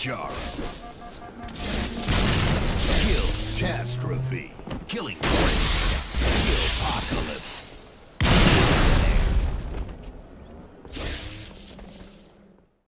Jara.